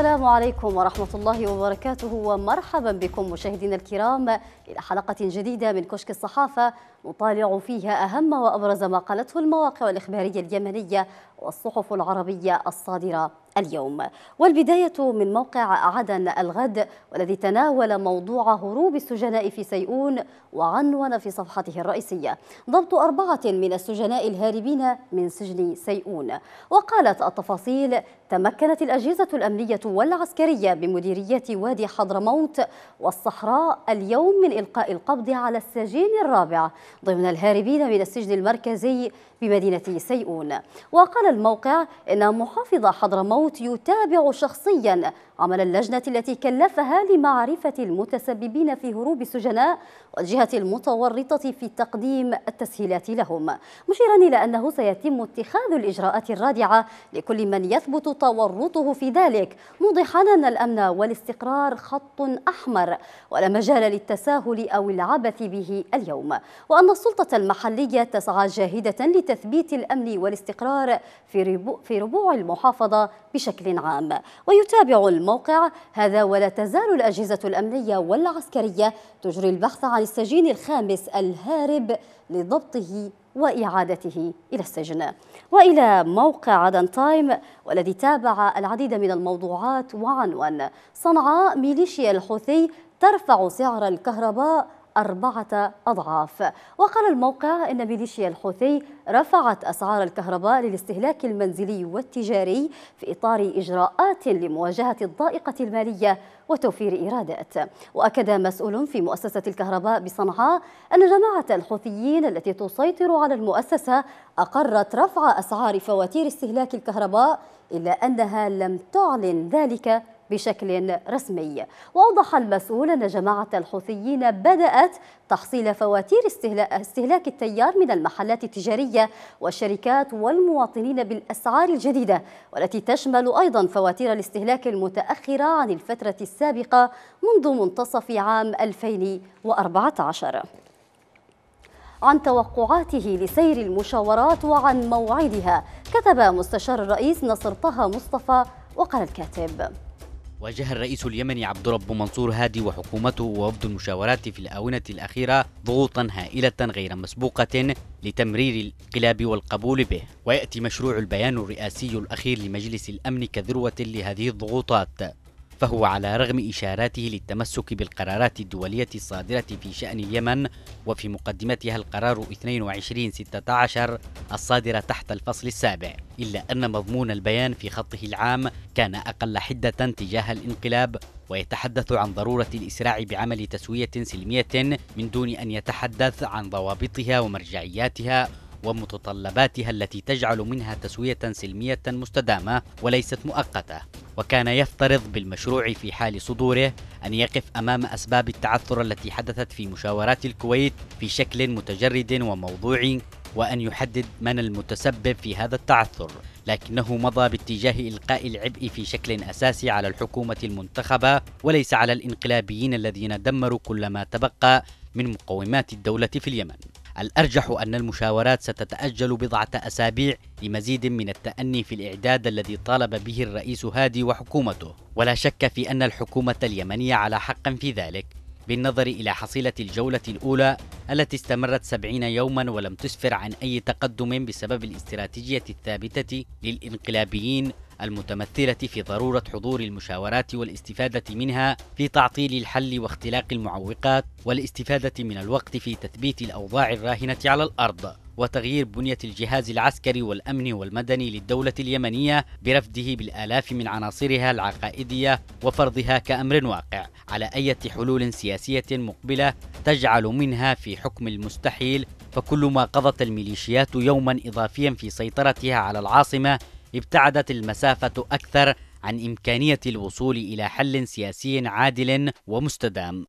السلام عليكم ورحمة الله وبركاته ومرحبا بكم مشاهدينا الكرام إلى حلقة جديدة من كشك الصحافة نطالع فيها أهم وأبرز ما قالته المواقع الإخبارية اليمنية والصحف العربية الصادرة. اليوم. والبداية من موقع عدن الغد والذي تناول موضوع هروب السجناء في سيئون وعنون في صفحته الرئيسية. ضبط أربعة من السجناء الهاربين من سجن سيئون. وقالت التفاصيل تمكنت الأجهزة الأمنية والعسكرية بمديرية وادي حضرموت والصحراء اليوم من إلقاء القبض على السجين الرابع. ضمن الهاربين من السجن المركزي بمدينة سيئون. وقال الموقع إن محافظ حضرموت يتابع شخصيا عمل اللجنة التي كلفها لمعرفة المتسببين في هروب السجناء والجهة المتورطة في تقديم التسهيلات لهم. مشيرا إلى أنه سيتم اتخاذ الإجراءات الرادعة لكل من يثبت تورطه في ذلك موضحا أن الأمن والاستقرار خط أحمر ولا مجال للتساهل أو العبث به اليوم. وأن السلطة المحلية تسعى جاهدة لتثبيت الأمن والاستقرار في ربوع المحافظة بشكل عام. ويتابع الموقع هذا ولا تزال الأجهزة الأمنية والعسكرية تجري البحث عن السجين الخامس الهارب لضبطه وإعادته إلى السجن. وإلى موقع عدن تايم والذي تابع العديد من الموضوعات وعنوان صنعاء ميليشيا الحوثي ترفع سعر الكهرباء أربعة أضعاف. وقال الموقع إن ميليشيا الحوثي رفعت أسعار الكهرباء للاستهلاك المنزلي والتجاري في إطار إجراءات لمواجهة الضائقة المالية وتوفير إيرادات. وأكد مسؤول في مؤسسة الكهرباء بصنعاء أن جماعة الحوثيين التي تسيطر على المؤسسة أقرت رفع أسعار فواتير استهلاك الكهرباء إلا أنها لم تعلن ذلك بشكل رسمي. وأوضح المسؤول أن جماعة الحوثيين بدأت تحصيل فواتير استهلاك التيار من المحلات التجارية والشركات والمواطنين بالأسعار الجديدة والتي تشمل أيضا فواتير الاستهلاك المتأخرة عن الفترة السابقة منذ منتصف عام 2014 عن توقعاته لسير المشاورات وعن موعدها كتب مستشار الرئيس نصر طه مصطفى وقال الكاتب واجه الرئيس اليمني عبد رب منصور هادي وحكومته ووفد المشاورات في الآونة الأخيرة ضغوطا هائلة غير مسبوقة لتمرير الانقلاب والقبول به. ويأتي مشروع البيان الرئاسي الأخير لمجلس الأمن كذروة لهذه الضغوطات. فهو على رغم إشاراته للتمسك بالقرارات الدولية الصادرة في شأن اليمن وفي مقدمتها القرار 2216 الصادر تحت الفصل السابع إلا أن مضمون البيان في خطه العام كان أقل حدة تجاه الانقلاب ويتحدث عن ضرورة الإسراع بعمل تسوية سلمية من دون أن يتحدث عن ضوابطها ومرجعياتها ومتطلباتها التي تجعل منها تسوية سلمية مستدامة وليست مؤقتة. وكان يفترض بالمشروع في حال صدوره أن يقف أمام أسباب التعثر التي حدثت في مشاورات الكويت في شكل متجرد وموضوعي وأن يحدد من المتسبب في هذا التعثر. لكنه مضى باتجاه إلقاء العبء في شكل أساسي على الحكومة المنتخبة وليس على الإنقلابيين الذين دمروا كل ما تبقى من مقومات الدولة في اليمن. الأرجح أن المشاورات ستتأجل بضعة أسابيع لمزيد من التأني في الإعداد الذي طالب به الرئيس هادي وحكومته. ولا شك في أن الحكومة اليمنية على حق في ذلك بالنظر إلى حصيلة الجولة الأولى التي استمرت سبعين يوما ولم تسفر عن أي تقدم بسبب الاستراتيجية الثابتة للإنقلابيين المتمثلة في ضرورة حضور المشاورات والاستفادة منها في تعطيل الحل واختلاق المعوقات والاستفادة من الوقت في تثبيت الأوضاع الراهنة على الأرض وتغيير بنية الجهاز العسكري والأمن والمدني للدولة اليمنية برفده بالآلاف من عناصرها العقائدية وفرضها كأمر واقع على أي حلول سياسية مقبلة تجعل منها في حكم المستحيل فكل ما قضت الميليشيات يوما إضافيا في سيطرتها على العاصمة ابتعدت المسافة أكثر عن إمكانية الوصول إلى حل سياسي عادل ومستدام.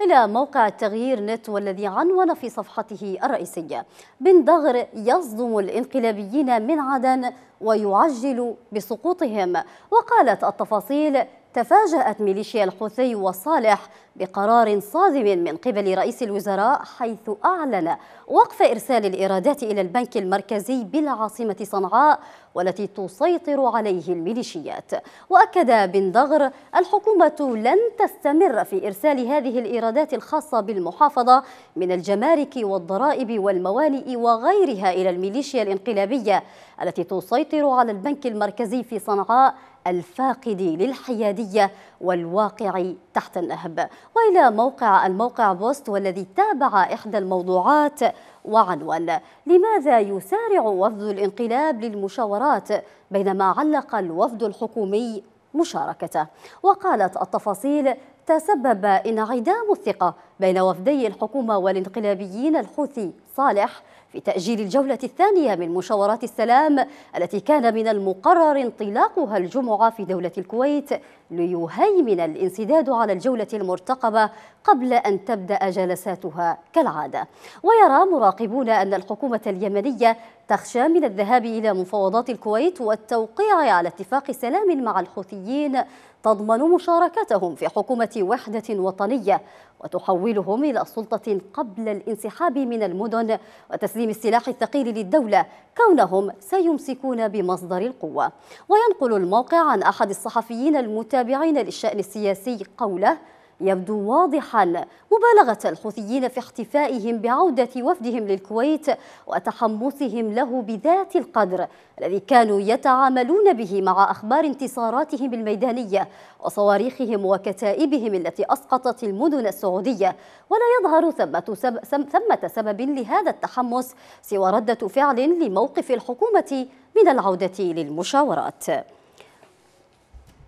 إلى موقع التغيير نت والذي عنون في صفحته الرئيسية بن دغر يصدم الانقلابيين من عدن ويعجل بسقوطهم. وقالت التفاصيل تفاجأت ميليشيا الحوثي وصالح بقرار صادم من قبل رئيس الوزراء حيث أعلن وقف إرسال الإيرادات إلى البنك المركزي بالعاصمة صنعاء والتي تسيطر عليه الميليشيات. وأكد بن دغر الحكومة لن تستمر في إرسال هذه الإيرادات الخاصة بالمحافظة من الجمارك والضرائب والموانئ وغيرها إلى الميليشيا الانقلابية التي تسيطر على البنك المركزي في صنعاء الفاقد للحيادية والواقع تحت النهب وإلى موقع الموقع بوست والذي تابع إحدى الموضوعات وعنوان لماذا يسارع وفد الانقلاب للمشاورات بينما علق الوفد الحكومي مشاركته؟ وقالت التفاصيل تسبب انعدام الثقة بين وفدي الحكومة والانقلابيين الحوثي صالح في تأجيل الجولة الثانية من مشاورات السلام التي كان من المقرر انطلاقها الجمعة في دولة الكويت ليهيمن الانسداد على الجولة المرتقبة قبل أن تبدأ جلساتها كالعادة. ويرى مراقبون أن الحكومة اليمنية تخشى من الذهاب إلى مفاوضات الكويت والتوقيع على اتفاق سلام مع الحوثيين تضمن مشاركتهم في حكومة وحدة وطنية وتحولهم إلى سلطة قبل الانسحاب من المدن وتسليم السلاح الثقيل للدولة كونهم سيمسكون بمصدر القوة. وينقل الموقع عن أحد الصحفيين المتابعين للشأن السياسي قوله يبدو واضحا مبالغة الحوثيين في احتفائهم بعودة وفدهم للكويت وتحمسهم له بذات القدر الذي كانوا يتعاملون به مع أخبار انتصاراتهم الميدانية وصواريخهم وكتائبهم التي أسقطت المدن السعودية. ولا يظهر ثمة سبب, ثمة سبب لهذا التحمس سوى ردة فعل لموقف الحكومة من العودة للمشاورات.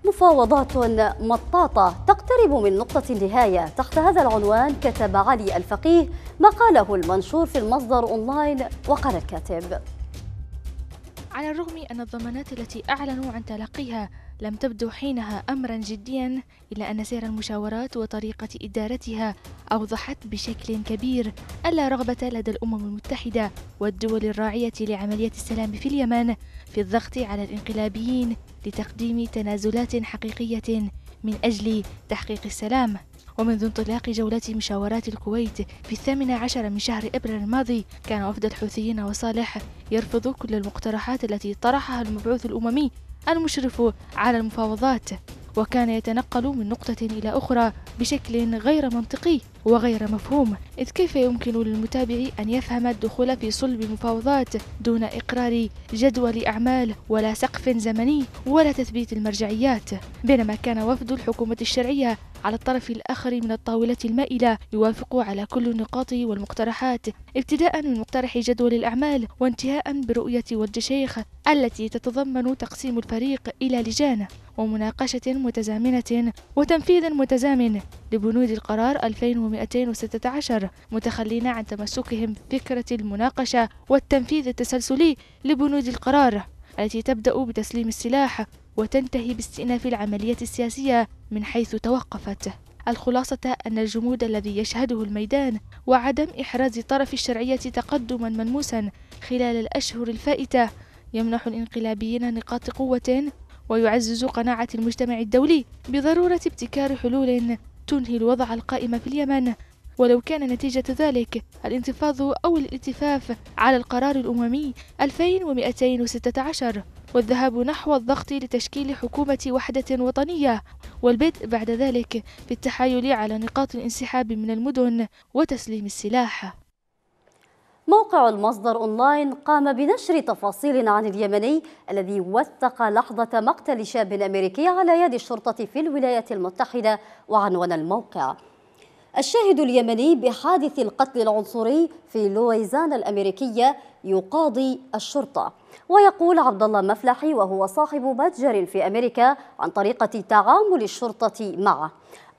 مفاوضات مطاطة تقترب من نقطة النهاية. تحت هذا العنوان كتب علي الفقيه مقاله المنشور في المصدر أونلاين وقال الكاتب. على الرغم أن الضمانات التي أعلنوا عن تلقيها لم تبدو حينها أمرا جديا إلا أن سير المشاورات وطريقة إدارتها أوضحت بشكل كبير ألا رغبة لدى الأمم المتحدة والدول الراعية لعملية السلام في اليمن في الضغط على الانقلابيين لتقديم تنازلات حقيقية من أجل تحقيق السلام. ومنذ انطلاق جولات مشاورات الكويت في الثامن عشر من شهر إبريل الماضي كان وفد الحوثيين وصالح يرفض كل المقترحات التي طرحها المبعوث الأممي المشرف على المفاوضات وكان يتنقل من نقطة إلى أخرى بشكل غير منطقي وغير مفهوم إذ كيف يمكن للمتابع أن يفهم الدخول في صلب مفاوضات دون إقرار جدول أعمال ولا سقف زمني ولا تثبيت المرجعيات؟ بينما كان وفد الحكومة الشرعية على الطرف الآخر من الطاولة المائلة يوافق على كل النقاط والمقترحات ابتداء من مقترح جدول الأعمال وانتهاء برؤية ولد شيخ التي تتضمن تقسيم الفريق إلى لجان. ومناقشة متزامنة وتنفيذ متزامن لبنود القرار 2216 متخلين عن تمسكهم بفكرة المناقشة والتنفيذ التسلسلي لبنود القرار التي تبدأ بتسليم السلاح وتنتهي باستئناف العملية السياسية من حيث توقفت. الخلاصة أن الجمود الذي يشهده الميدان وعدم إحراز طرف الشرعية تقدما ملموسا خلال الأشهر الفائتة يمنح الانقلابيين نقاط قوة ويعزز قناعة المجتمع الدولي بضرورة ابتكار حلول تنهي الوضع القائم في اليمن. ولو كان نتيجة ذلك الانتفاض أو الالتفاف على القرار الأممي 2216 والذهاب نحو الضغط لتشكيل حكومة وحدة وطنية والبدء بعد ذلك في التحايل على نقاط الانسحاب من المدن وتسليم السلاح. موقع المصدر أونلاين قام بنشر تفاصيل عن اليمني الذي وثق لحظة مقتل شاب أمريكي على يد الشرطة في الولايات المتحدة وعنوان الموقع. الشاهد اليمني بحادث القتل العنصري في لويزانا الأمريكية يقاضي الشرطة. ويقول عبد الله مفلحي وهو صاحب متجر في أمريكا عن طريقة تعامل الشرطة معه.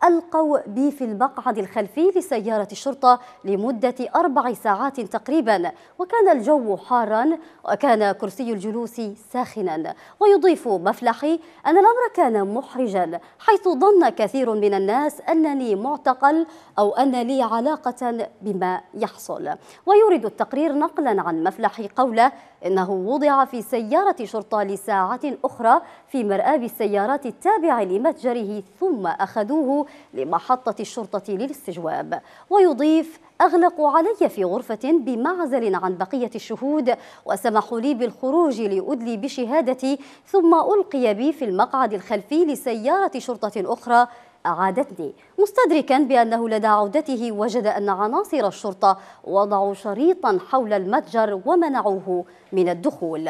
ألقوا بي في المقعد الخلفي لسيارة الشرطة لمدة أربع ساعات تقريبا. وكان الجو حارا وكان كرسي الجلوس ساخنا. ويضيف مفلحي أن الأمر كان محرجا حيث ظن كثير من الناس أنني معتقل أو أن لي علاقة بما يحصل. ويورد التقرير نقلا عن مفلحي قوله إنه وضع في سيارة شرطة لساعة أخرى في مرآب السيارات التابع لمتجره ثم أخذوه لمحطة الشرطة للاستجواب. ويضيف أغلقوا علي في غرفة بمعزل عن بقية الشهود وسمحوا لي بالخروج لأدلي بشهادتي ثم ألقي بي في المقعد الخلفي لسيارة شرطة أخرى أعادتني مستدركا بأنه لدى عودته وجد أن عناصر الشرطة وضعوا شريطا حول المتجر ومنعوه من الدخول.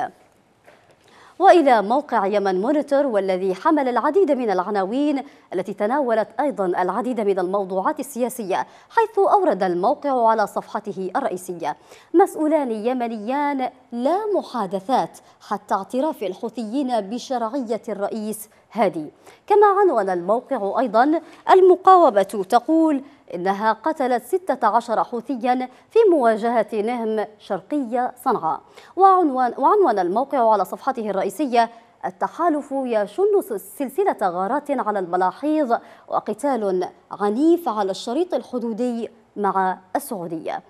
وإلى موقع يمن مونيتور والذي حمل العديد من العناوين التي تناولت أيضا العديد من الموضوعات السياسية حيث أورد الموقع على صفحته الرئيسية مسؤولان يمنيان لا محادثات حتى اعتراف الحوثيين بشرعية الرئيس هادي. كما عنون الموقع أيضا المقاومة تقول إنها قتلت 16 حوثيا في مواجهة نهم شرقية صنعاء. وعنوان, وعنوان الموقع على صفحته الرئيسية التحالف يشن سلسلة غارات على الملاحيظ وقتال عنيف على الشريط الحدودي مع السعودية.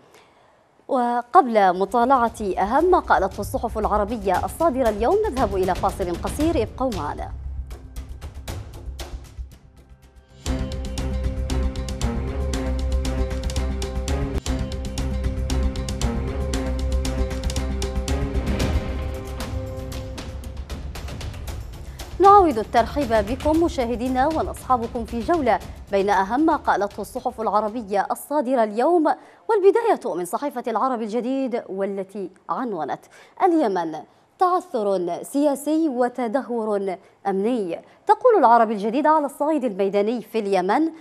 وقبل مطالعة أهم ما قالته الصحف العربية الصادرة اليوم نذهب إلى فاصل قصير ابقوا معنا. نعاود الترحيب بكم مشاهدينا ونصحابكم في جولة بين أهم ما قالته الصحف العربية الصادرة اليوم والبداية من صحيفة العرب الجديد والتي عنونت. اليمن تعثر سياسي وتدهور أمني. تقول العرب الجديد على الصعيد الميداني في اليمن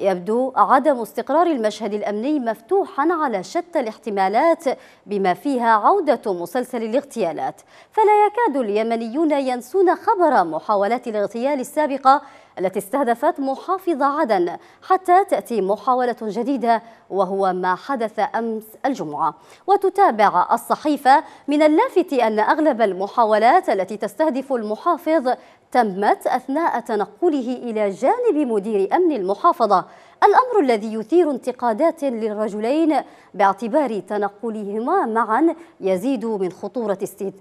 يبدو عدم استقرار المشهد الأمني مفتوحا على شتى الاحتمالات بما فيها عودة مسلسل الاغتيالات. فلا يكاد اليمنيون ينسون خبر محاولات الاغتيال السابقة التي استهدفت محافظ عدن حتى تأتي محاولة جديدة وهو ما حدث أمس الجمعة. وتتابع الصحيفة من اللافت أن أغلب المحاولات التي تستهدف المحافظ تمت أثناء تنقله إلى جانب مدير أمن المحافظة. الأمر الذي يثير انتقادات للرجلين باعتبار تنقلهما معا يزيد من خطورة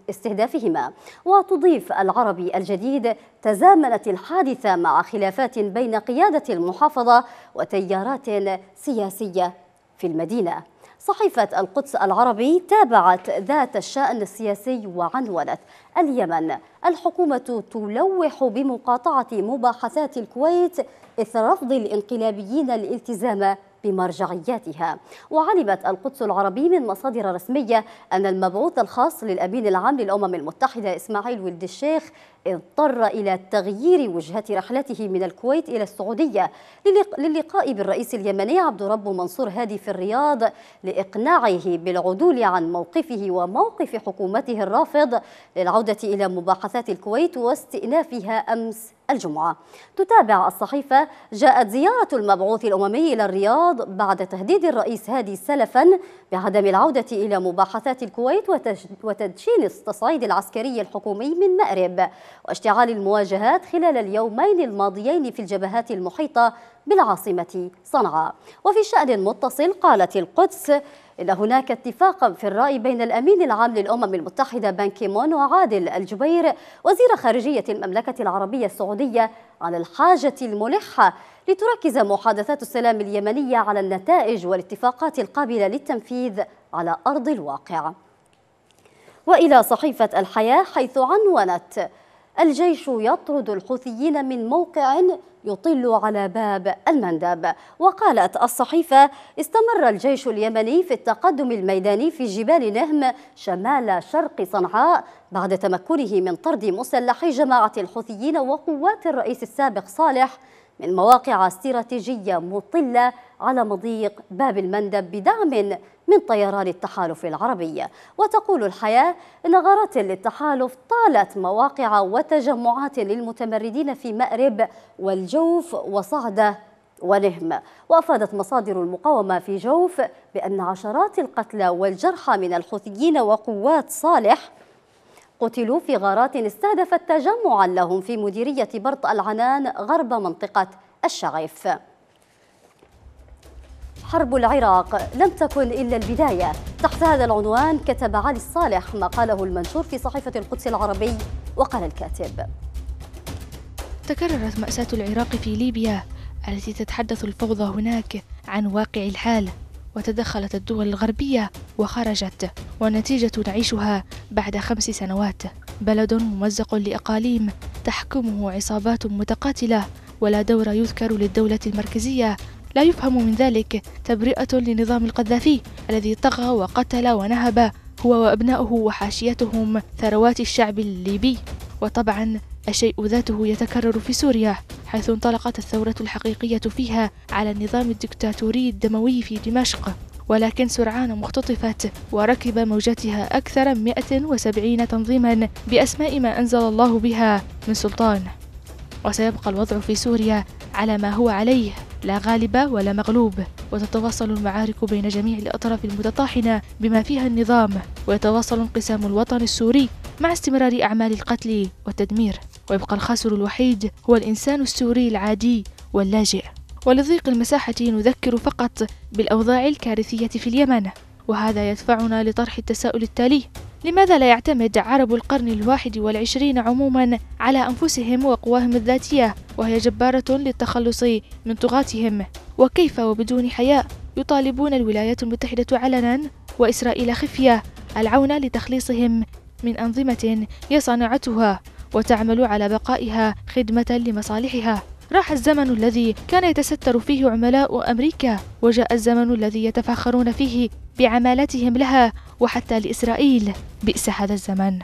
استهدافهما. وتضيف العربي الجديد تزامنت الحادثة مع خلافات بين قيادة المحافظة وتيارات سياسية في المدينة. صحيفة القدس العربي تابعت ذات الشأن السياسي وعنونت. اليمن الحكومة تلوح بمقاطعة مباحثات الكويت إثر رفض الانقلابيين الالتزام بمرجعياتها. وعلمت القدس العربي من مصادر رسمية أن المبعوث الخاص للأمين العام للأمم المتحدة إسماعيل ولد الشيخ اضطر إلى تغيير وجهة رحلته من الكويت إلى السعودية للقاء بالرئيس اليمني عبد رب منصور هادي في الرياض لإقناعه بالعدول عن موقفه وموقف حكومته الرافض للعودة إلى مباحثات الكويت واستئنافها أمس الجمعة. تتابع الصحيفة جاءت زيارة المبعوث الأممي إلى الرياض بعد تهديد الرئيس هادي سلفا بعدم العودة إلى مباحثات الكويت وتدشين التصعيد العسكري الحكومي من مأرب واشتعال المواجهات خلال اليومين الماضيين في الجبهات المحيطة بالعاصمة صنعاء. وفي شأن متصل قالت القدس إن هناك اتفاقا في الرأي بين الأمين العام للأمم المتحدة بان كيمون وعادل الجبير وزير خارجية المملكة العربية السعودية على الحاجة الملحة لتركز محادثات السلام اليمنية على النتائج والاتفاقات القابلة للتنفيذ على أرض الواقع. وإلى صحيفة الحياة حيث عنونت الجيش يطرد الحوثيين من موقع يطل على باب المندب. وقالت الصحيفة استمر الجيش اليمني في التقدم الميداني في جبال نهم شمال شرق صنعاء بعد تمكنه من طرد مسلحي جماعة الحوثيين وقوات الرئيس السابق صالح من مواقع استراتيجية مطلة على مضيق باب المندب بدعم من طيران التحالف العربي. وتقول الحياة إن غارات للتحالف طالت مواقع وتجمعات للمتمردين في مأرب والجوف وصعدة ونهم وأفادت مصادر المقاومة في جوف بأن عشرات القتلى والجرحى من الحوثيين وقوات صالح قتلوا في غارات استهدفت تجمعا لهم في مديرية برط العنان غرب منطقة الشغيف حرب العراق لم تكن إلا البداية. تحت هذا العنوان كتب علي الصالح ما قاله المنشور في صحيفة القدس العربي وقال الكاتب. تكررت مأساة العراق في ليبيا التي تتحدث الفوضى هناك عن واقع الحال وتدخلت الدول الغربية وخرجت والنتيجة نعيشها بعد خمس سنوات. بلد ممزق لأقاليم تحكمه عصابات متقاتلة ولا دور يذكر للدولة المركزية لا يفهم من ذلك تبرئة لنظام القذافي الذي طغى وقتل ونهب هو وأبناؤه وحاشيتهم ثروات الشعب الليبي. وطبعا الشيء ذاته يتكرر في سوريا حيث انطلقت الثورة الحقيقية فيها على النظام الدكتاتوري الدموي في دمشق. ولكن سرعان مختطفت وركب موجتها أكثر من 170 تنظيما بأسماء ما أنزل الله بها من سلطان. وسيبقى الوضع في سوريا على ما هو عليه. لا غالب ولا مغلوب. وتتواصل المعارك بين جميع الأطراف المتطاحنة بما فيها النظام. ويتواصل انقسام الوطن السوري مع استمرار أعمال القتل والتدمير. ويبقى الخاسر الوحيد هو الإنسان السوري العادي واللاجئ. ولضيق المساحة نذكر فقط بالأوضاع الكارثية في اليمن. وهذا يدفعنا لطرح التساؤل التالي لماذا لا يعتمد عرب القرن الواحد والعشرين عموما على أنفسهم وقواهم الذاتية؟ وهي جبارة للتخلص من طغاتهم. وكيف وبدون حياء يطالبون الولايات المتحدة علنا وإسرائيل خفية العون لتخليصهم من أنظمة هي صانعتها وتعمل على بقائها خدمة لمصالحها؟ راح الزمن الذي كان يتستر فيه عملاء أمريكا وجاء الزمن الذي يتفاخرون فيه بعمالتهم لها وحتى لإسرائيل. بئس هذا الزمن.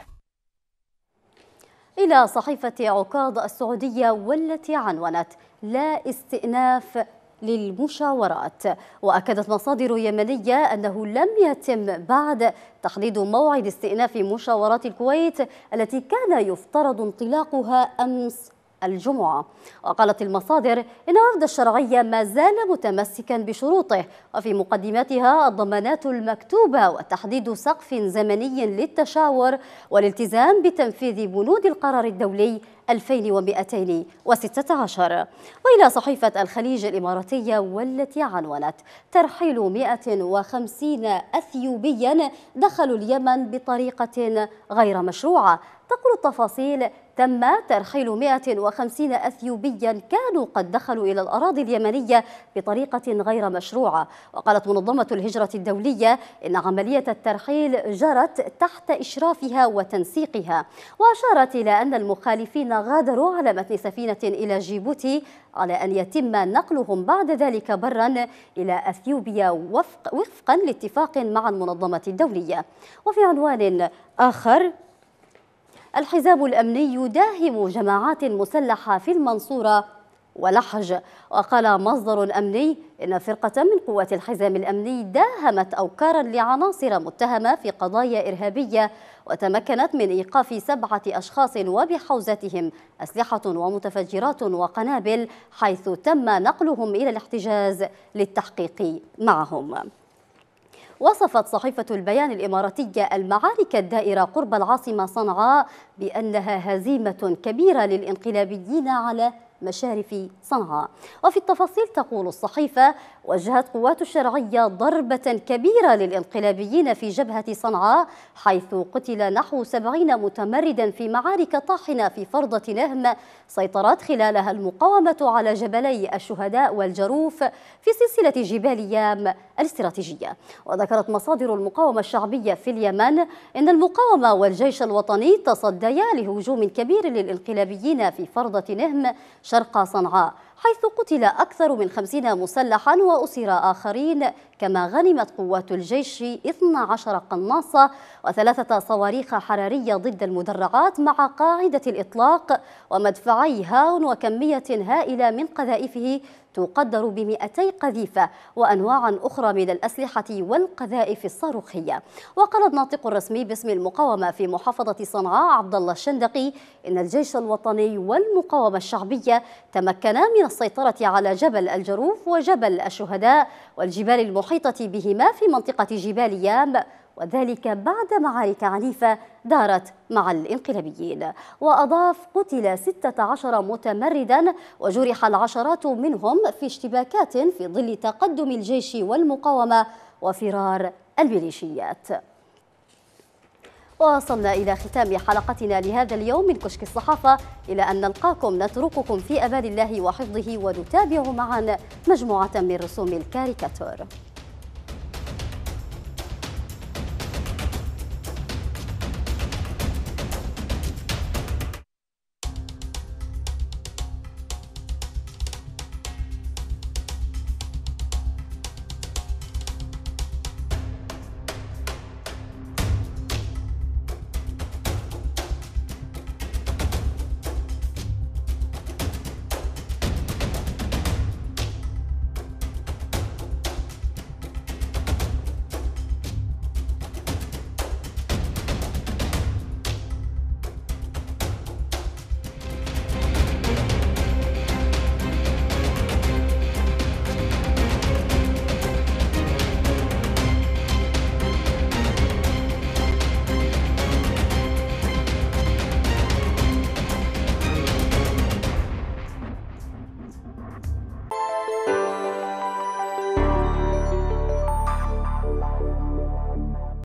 إلى صحيفة عكاظ السعودية والتي عنونت لا استئناف للمشاورات. وأكدت مصادر يمنية أنه لم يتم بعد تحديد موعد استئناف مشاورات الكويت التي كان يفترض انطلاقها أمس. الجمعة. وقالت المصادر إن وفد الشرعية ما زال متمسكا بشروطه وفي مقدمتها الضمانات المكتوبة وتحديد سقف زمني للتشاور والالتزام بتنفيذ بنود القرار الدولي 2216 وإلى صحيفة الخليج الإماراتية والتي عنونت ترحيل 150 أثيوبيا دخلوا اليمن بطريقة غير مشروعة. تقول التفاصيل تم ترحيل 150 أثيوبيا كانوا قد دخلوا إلى الأراضي اليمنية بطريقة غير مشروعة. وقالت منظمة الهجرة الدولية إن عملية الترحيل جرت تحت إشرافها وتنسيقها. وأشارت إلى أن المخالفين غادروا على متن سفينة إلى جيبوتي على أن يتم نقلهم بعد ذلك برا إلى أثيوبيا وفق وفقا لاتفاق مع المنظمة الدولية. وفي عنوان آخر الحزام الأمني يداهم جماعات مسلحة في المنصورة ولحج. وقال مصدر أمني إن فرقة من قوات الحزام الأمني داهمت أوكارا لعناصر متهمة في قضايا إرهابية وتمكنت من إيقاف سبعة أشخاص وبحوزتهم أسلحة ومتفجرات وقنابل حيث تم نقلهم إلى الاحتجاز للتحقيق معهم. وصفت صحيفة البيان الإماراتية المعارك الدائرة قرب العاصمة صنعاء بأنها هزيمة كبيرة للانقلابيين على مشارف صنعاء. وفي التفاصيل تقول الصحيفة وجهت قوات الشرعية ضربة كبيرة للانقلابيين في جبهة صنعاء حيث قتل نحو سبعين متمردا في معارك طاحنة في فرضة نهم سيطرت خلالها المقاومة على جبلي الشهداء والجروف في سلسلة جبال يام الاستراتيجية. وذكرت مصادر المقاومة الشعبية في اليمن أن المقاومة والجيش الوطني تصديا لهجوم كبير للانقلابيين في فرضة نهم شرق صنعاء حيث قتل أكثر من خمسين مسلحا وأسر آخرين كما غنمت قوات الجيش 12 قناصة وثلاثة صواريخ حرارية ضد المدرعات مع قاعدة الإطلاق ومدفعي هاون وكمية هائلة من قذائفه تقدر ب 200 قذيفة وأنواع أخرى من الأسلحة والقذائف الصاروخية. وقال الناطق الرسمي باسم المقاومة في محافظة صنعاء عبد الله الشندقي إن الجيش الوطني والمقاومة الشعبية تمكنا من السيطرة على جبل الجروف وجبل الشهداء والجبال المحيطة بهما في منطقة جبال يام وذلك بعد معارك عنيفة دارت مع الانقلابيين. وأضاف قتل 16 متمردا وجرح العشرات منهم في اشتباكات في ظل تقدم الجيش والمقاومة وفرار الميليشيات. وصلنا إلى ختام حلقتنا لهذا اليوم من كشك الصحافة. إلى أن نلقاكم نترككم في أمان الله وحفظه ونتابع معا مجموعة من رسوم الكاريكاتور.